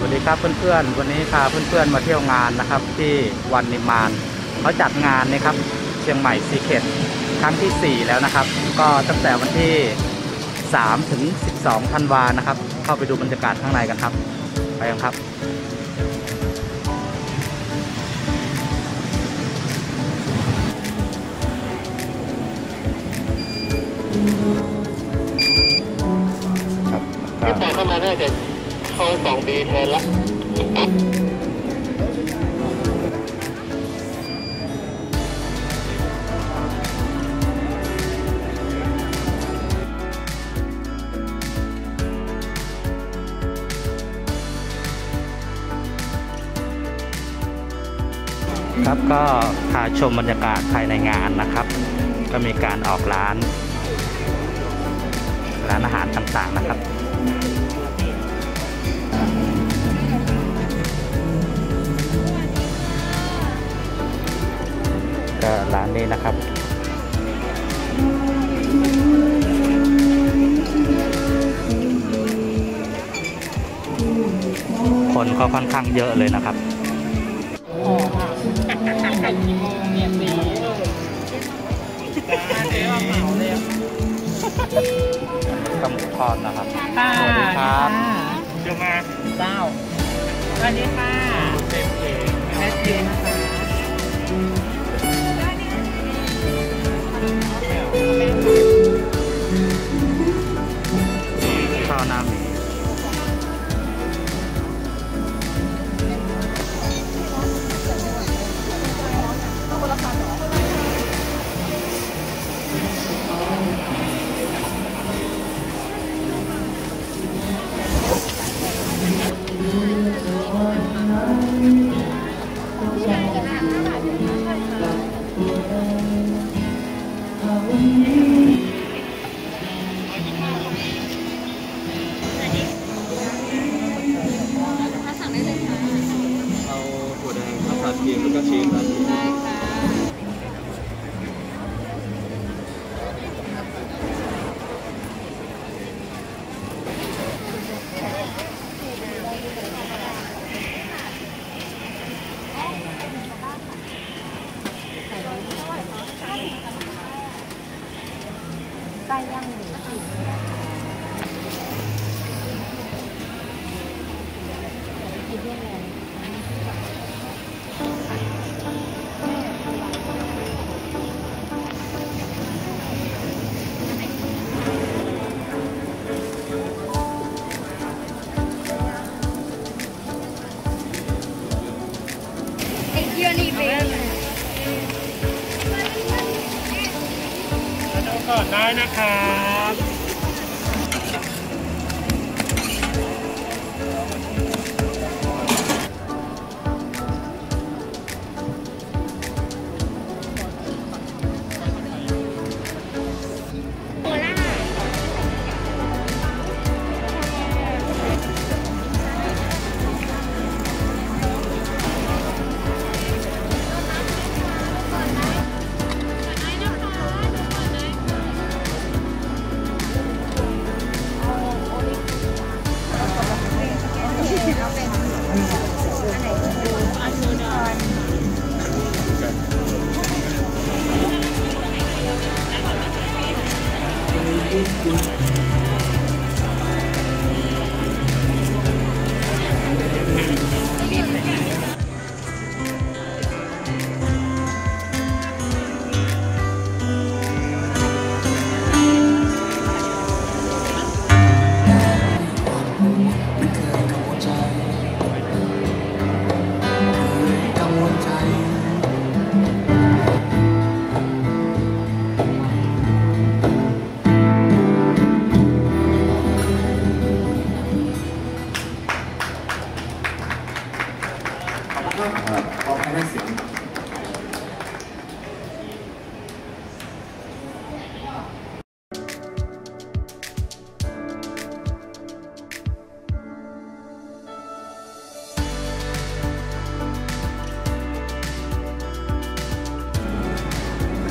สวัสดีครับเพื่อนๆ วันนี้พาเพื่อนๆมาเที่ยวงานนะครับ ที่วันนิมานเขาจัดงานนะครับเชียงใหม่ซีเคทครั้งที่ 4 แล้วนะครับ ก็ตั้งแต่วันที่ 3 ถึง 12ธันวานะครับ เข้าไปดูบรรยากาศข้างในกันครับ ไปกันครับครับที่ต่อเข้ามาน่าจะ เข้าสองปีแทนละครับก็พาชมบรรยากาศภายในงานนะครับ ก็มีการออกร้าน ร้านอาหารต่างๆนะครับ ก็ร้านนี้นะครับคนก็ค่อนข้างเยอะเลยนะครับไข่กี่โมงเนี่ยสีเจ๊ว่าเหมาเลยกำมุทอดนะครับค่ะสวัสดีครับเดี๋ยวมาเจ้าสวัสดีค่ะเต็มเองแม่เจนนะคะ ทีมแล้วก็ชีสครับมาดูก่อนได้นะครับ กั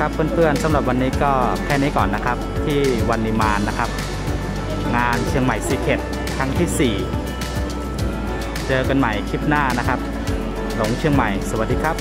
ครับเพื่อนๆสำหรับวันนี้ก็แค่นี้ก่อนนะครับ ที่วันนิมานนะครับ งานเชียงใหม่ซีเคทครั้งที่เจอกันใหม่คลิปหน้านะครับ หลงเชียงใหม่ สวัสดีครับ